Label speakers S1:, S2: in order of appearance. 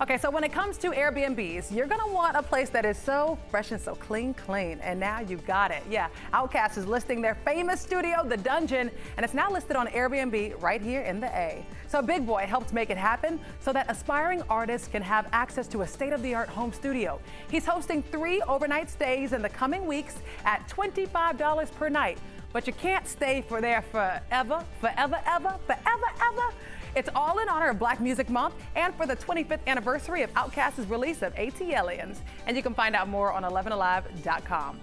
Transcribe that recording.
S1: Okay, so when it comes to Airbnbs, you're gonna want a place that is so fresh and so clean, clean, and now you got it. Yeah, OutKast is listing their famous studio, The Dungeon, and it's now listed on Airbnb right here in the A. So Big Boi helped make it happen so that aspiring artists can have access to a state-of-the-art home studio. He's hosting three overnight stays in the coming weeks at $25 per night, but you can't stay for there forever, forever, ever, forever, ever. It's all in honor of Black Music Month and for the 25th anniversary of Outkast's release of AT ATLiens. And you can find out more on 11alive.com.